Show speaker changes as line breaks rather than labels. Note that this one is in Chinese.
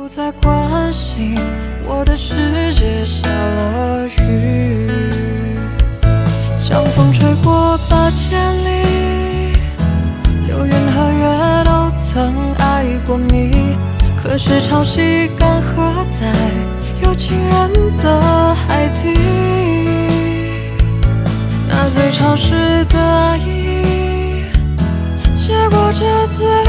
不再关心我的世界下了雨，像风吹过八千里，流云和月都曾爱过你，可是潮汐干涸在有情人的海底，那最潮湿的意，结果这最。